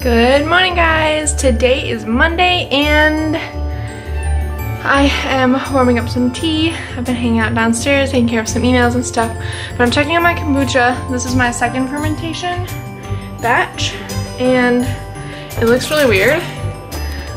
Good morning guys! Today is Monday and I am warming up some tea. I've been hanging out downstairs, taking care of some emails and stuff. But I'm checking on my kombucha. This is my second fermentation batch and it looks really weird.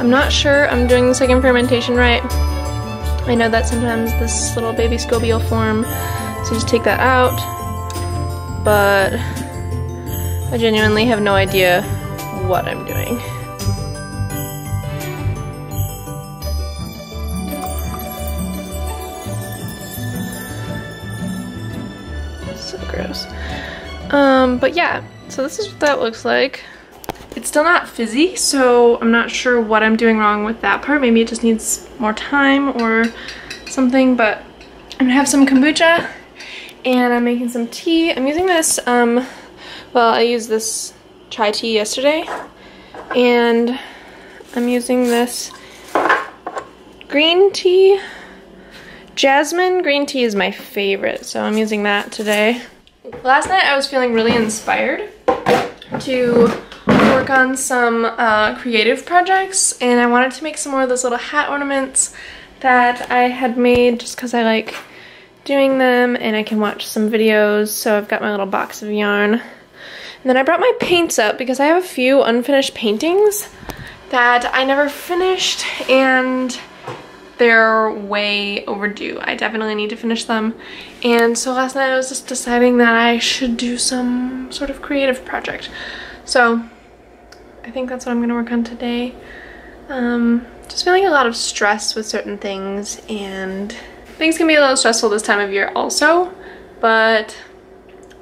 I'm not sure I'm doing the second fermentation right. I know that sometimes this little baby SCOBY will form, so just take that out. But I genuinely have no idea what I'm doing. So gross. Um, but yeah, so this is what that looks like. It's still not fizzy, so I'm not sure what I'm doing wrong with that part. Maybe it just needs more time or something, but I'm gonna have some kombucha and I'm making some tea. I'm using this, um, well, I use this chai tea yesterday and I'm using this green tea. Jasmine green tea is my favorite, so I'm using that today. Last night I was feeling really inspired to work on some uh, creative projects and I wanted to make some more of those little hat ornaments that I had made just because I like doing them and I can watch some videos so I've got my little box of yarn. And then I brought my paints up because I have a few unfinished paintings that I never finished and they're way overdue. I definitely need to finish them. And so last night I was just deciding that I should do some sort of creative project. So I think that's what I'm gonna work on today. Um, just feeling a lot of stress with certain things and things can be a little stressful this time of year also, but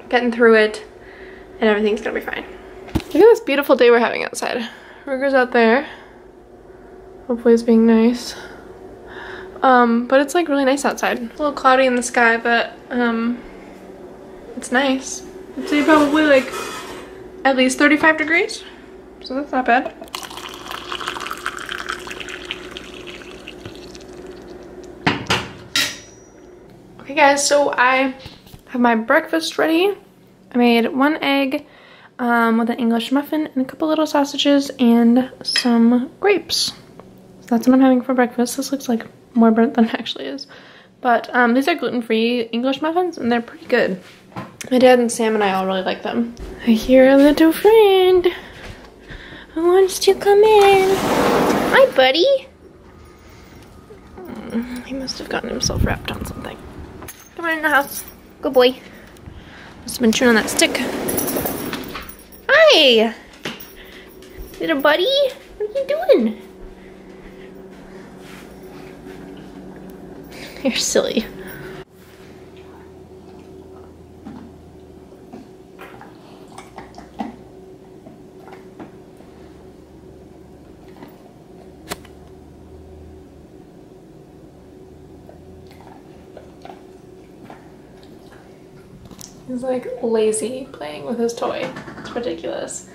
getting through it and everything's gonna be fine. Look at this beautiful day we're having outside. Ruger's out there. Hopefully it's being nice. Um, but it's like really nice outside. A little cloudy in the sky, but um, it's nice. I'd say probably like at least 35 degrees. So that's not bad. Okay guys, so I have my breakfast ready. I made one egg um, with an English muffin and a couple little sausages and some grapes. So that's what I'm having for breakfast. This looks like more burnt than it actually is. But um, these are gluten-free English muffins and they're pretty good. My dad and Sam and I all really like them. I hear a little friend who wants to come in. Hi, buddy. Hmm, he must have gotten himself wrapped on something. Come on in the house. Good boy. Have been chewing on that stick. Hi! Little buddy, what are you doing? You're silly. He's like lazy playing with his toy. It's ridiculous.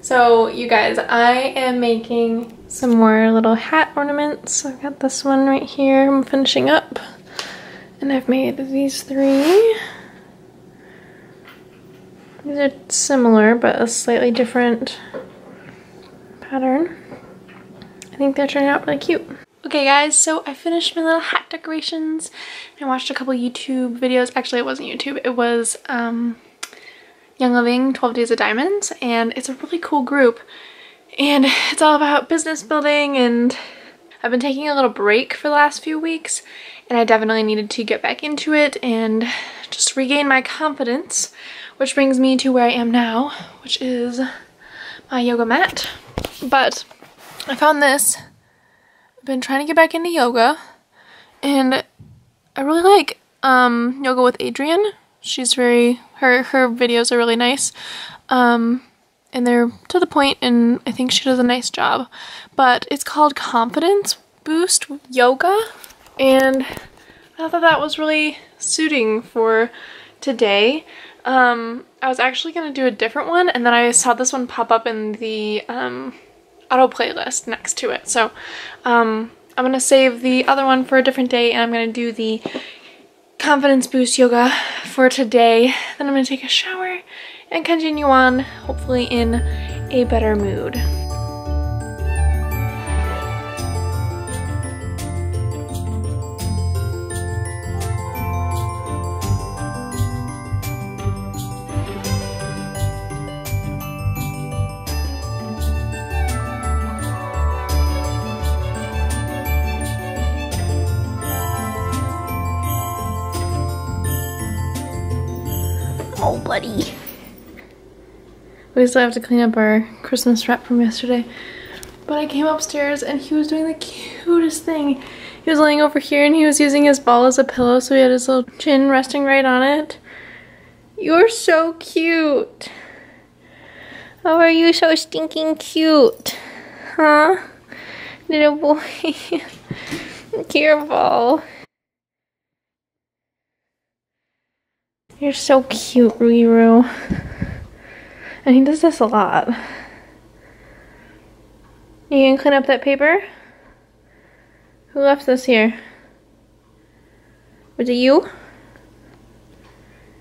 So you guys, I am making some more little hat ornaments. I've got this one right here I'm finishing up. And I've made these three. These are similar, but a slightly different pattern. I think they're turning out really cute. Okay guys, so I finished my little hat decorations. I watched a couple YouTube videos. Actually, it wasn't YouTube. It was um, Young Living 12 Days of Diamonds. And it's a really cool group. And it's all about business building and I've been taking a little break for the last few weeks. And I definitely needed to get back into it and just regain my confidence. Which brings me to where I am now, which is my yoga mat. But I found this I've been trying to get back into yoga and I really like um, yoga with Adriene. She's very, her, her videos are really nice. Um, and they're to the point and I think she does a nice job. But it's called Confidence Boost Yoga and I thought that was really suiting for today. Um, I was actually going to do a different one and then I saw this one pop up in the um, auto playlist next to it. So um, I'm going to save the other one for a different day and I'm going to do the confidence boost yoga for today. Then I'm going to take a shower and continue on hopefully in a better mood. We still have to clean up our Christmas wrap from yesterday. But I came upstairs and he was doing the cutest thing. He was laying over here and he was using his ball as a pillow so he had his little chin resting right on it. You're so cute. How are you so stinking cute? Huh? Little boy. Careful. You're so cute, Ruru. And he does this a lot. You can clean up that paper? Who left this here? Was it you?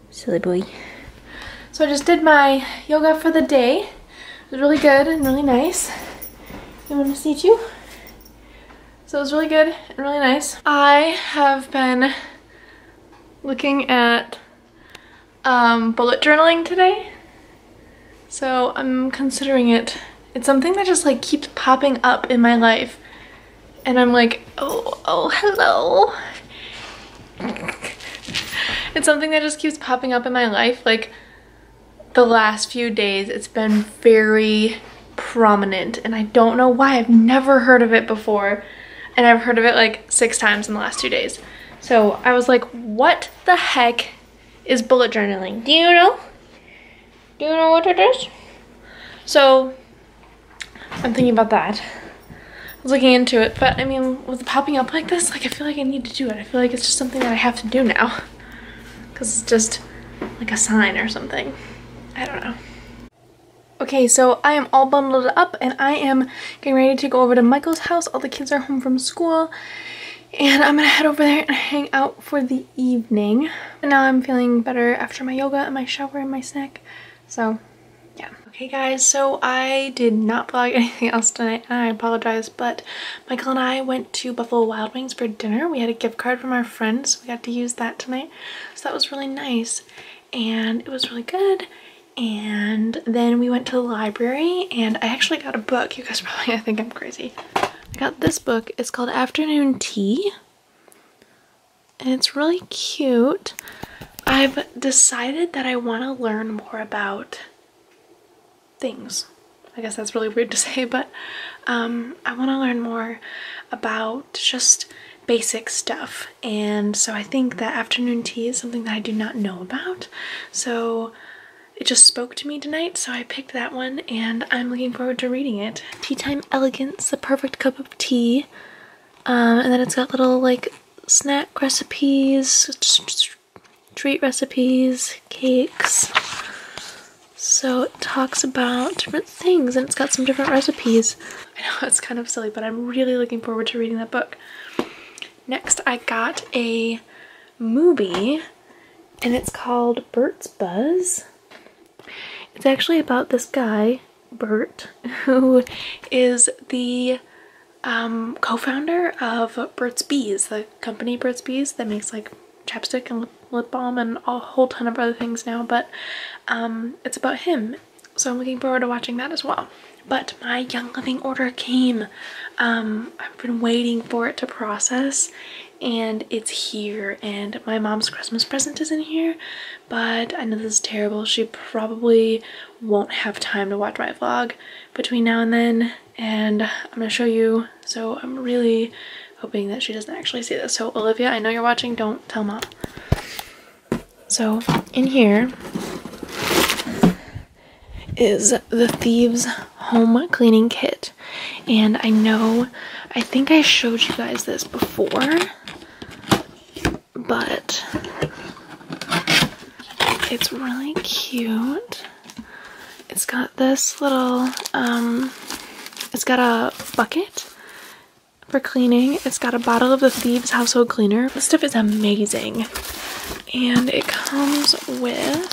Silly boy. So I just did my yoga for the day. It was really good and really nice. You want to see you? So it was really good and really nice. I have been looking at um, bullet journaling today. So I'm considering it. It's something that just like keeps popping up in my life. And I'm like, oh, oh, hello. it's something that just keeps popping up in my life. Like the last few days, it's been very prominent and I don't know why. I've never heard of it before. And I've heard of it like six times in the last two days. So I was like, what the heck is bullet journaling? Do you know? Do you know what it is? So I'm thinking about that. I was looking into it, but I mean, with it popping up like this, like I feel like I need to do it. I feel like it's just something that I have to do now. Because it's just like a sign or something. I don't know. Okay, so I am all bundled up and I am getting ready to go over to Michael's house. All the kids are home from school and I'm gonna head over there and hang out for the evening. And now I'm feeling better after my yoga and my shower and my snack. So yeah. Okay guys, so I did not vlog anything else tonight and I apologize, but Michael and I went to Buffalo Wild Wings for dinner. We had a gift card from our friends. So we got to use that tonight. So that was really nice and it was really good. And then we went to the library and I actually got a book. You guys probably think I'm crazy. I got this book. It's called Afternoon Tea. And it's really cute. I've decided that I want to learn more about things. I guess that's really weird to say, but um, I want to learn more about just basic stuff. And so I think that afternoon tea is something that I do not know about. So it just spoke to me tonight, so I picked that one and I'm looking forward to reading it. Tea Time Elegance, the perfect cup of tea. Um, and then it's got little like snack recipes, treat recipes, cakes. So it talks about different things and it's got some different recipes. I know it's kind of silly, but I'm really looking forward to reading that book. Next, I got a movie and it's called Burt's Buzz. It's actually about this guy, Burt, who is the um, co-founder of Burt's Bees, the company Burt's Bees that makes like chapstick and lip balm and a whole ton of other things now, but um, it's about him. So I'm looking forward to watching that as well. But my Young Living order came. Um, I've been waiting for it to process and it's here and my mom's Christmas present is in here but I know this is terrible. She probably won't have time to watch my vlog between now and then and I'm gonna show you so I'm really hoping that she doesn't actually see this. So Olivia, I know you're watching, don't tell mom. So in here is the Thieves Home Cleaning Kit and I know, I think I showed you guys this before but it's really cute. It's got this little, um, it's got a bucket for cleaning. It's got a bottle of the Thieves Household Cleaner. This stuff is amazing. And it comes with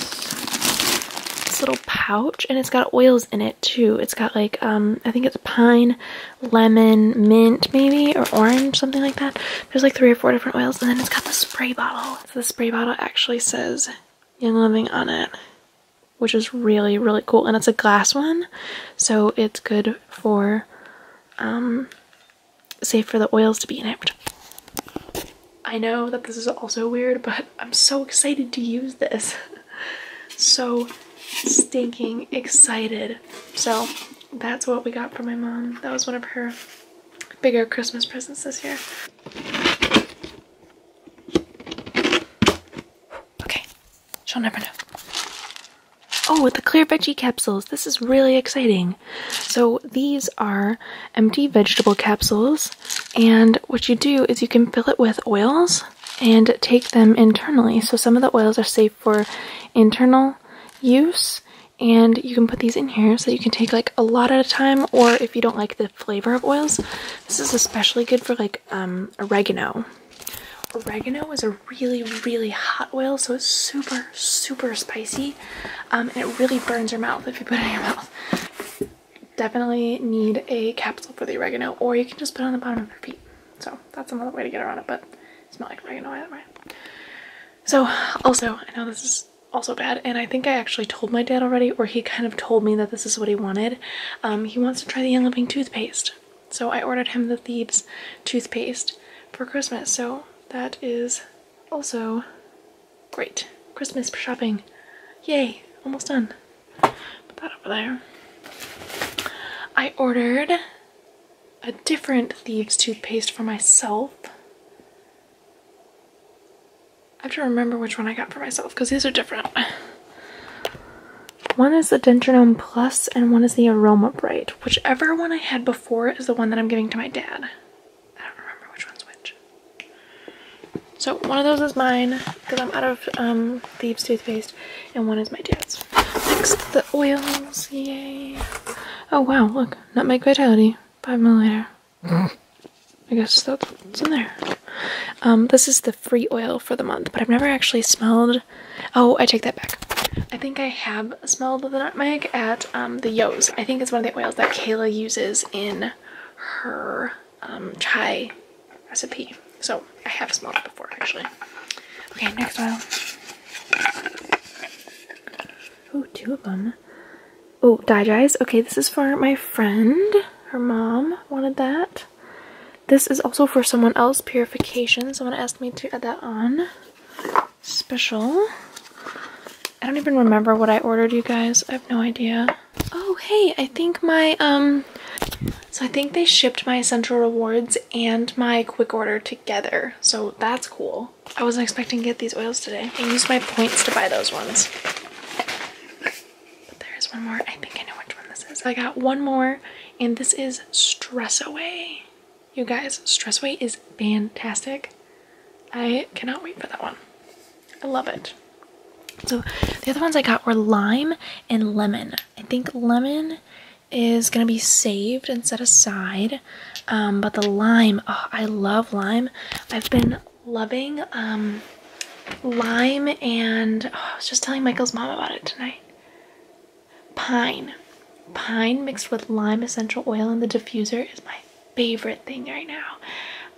this little pouch and it's got oils in it too. It's got like, um, I think it's pine, lemon, mint maybe, or orange, something like that. There's like three or four different oils and then it's got the spray bottle. So the spray bottle actually says Young Living on it, which is really, really cool. And it's a glass one, so it's good for, um, safe for the oils to be in it. I know that this is also weird, but I'm so excited to use this. so stinking excited. So that's what we got for my mom. That was one of her bigger Christmas presents this year. Okay, she'll never know. Oh, with the clear veggie capsules. This is really exciting. So these are empty vegetable capsules and what you do is you can fill it with oils and take them internally. So some of the oils are safe for internal use and you can put these in here so you can take like a lot at a time or if you don't like the flavor of oils this is especially good for like um, oregano oregano is a really really hot oil so it's super super spicy. Um, and it really burns your mouth if you put it in your mouth. Definitely need a capsule for the oregano or you can just put it on the bottom of your feet. So that's another way to get around it but it's not like oregano either way. So also i know this is also bad and i think i actually told my dad already or he kind of told me that this is what he wanted. Um, he wants to try the young living toothpaste. So i ordered him the Thieves toothpaste for christmas so that is also great christmas shopping yay almost done put that over there i ordered a different thieves toothpaste for myself I have to remember which one I got for myself because these are different. One is the Dentarome Plus and one is the Aroma Bright. Whichever one I had before is the one that I'm giving to my dad. I don't remember which one's which. So one of those is mine because I'm out of um, Thieves toothpaste and one is my dad's. Next, the oils. Yay. Oh wow, look. Nutmeg Vitality. 5 milliliter. I guess that's what's in there. Um, this is the free oil for the month, but I've never actually smelled. Oh, I take that back. I think I have smelled the nutmeg at um, the Yo's. I think it's one of the oils that Kayla uses in her um, chai recipe. So I have smelled it before actually. Okay, next oil. Oh, two of them. Oh, Digize. Okay, this is for my friend. Her mom wanted that. This is also for someone else, Purification. Someone asked me to add that on. Special. I don't even remember what I ordered, you guys. I have no idea. Oh, hey, I think my, um, so I think they shipped my Essential Rewards and my Quick Order together. So that's cool. I wasn't expecting to get these oils today. I used my points to buy those ones. But there is one more. I think I know which one this is. I got one more, and this is Stress Away. You guys, Stress Away is fantastic. I cannot wait for that one. I love it. So the other ones I got were lime and lemon. I think lemon is gonna be saved and set aside. Um, but the lime, oh, I love lime. I've been loving um, lime and oh, I was just telling Michael's mom about it tonight. Pine. Pine mixed with lime essential oil in the diffuser is my favorite thing right now.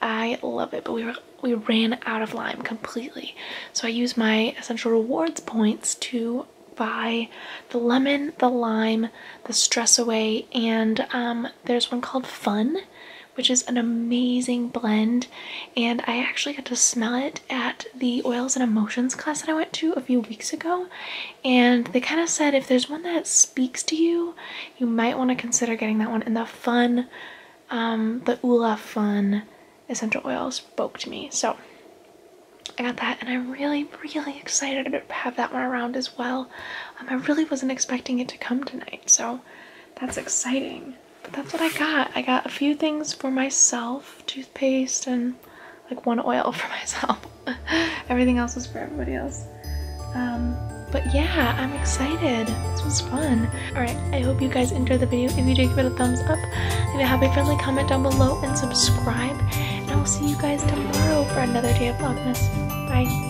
I love it, but we were we ran out of lime completely. So I used my essential rewards points to buy the lemon, the lime, the stress away, and um, there's one called Fun, which is an amazing blend. And I actually got to smell it at the oils and emotions class that I went to a few weeks ago. And they kind of said if there's one that speaks to you, you might want to consider getting that one. And the Fun um, the Oola Fun essential oils spoke to me. So I got that and I'm really, really excited to have that one around as well. Um, I really wasn't expecting it to come tonight, so that's exciting. But that's what I got. I got a few things for myself, toothpaste and like one oil for myself. Everything else was for everybody else. Um, but yeah, I'm excited. This was fun. Alright, I hope you guys enjoyed the video. If you did, give it a thumbs up. Leave a happy friendly comment down below and subscribe. And I will see you guys tomorrow for another day of Vlogmas. Bye.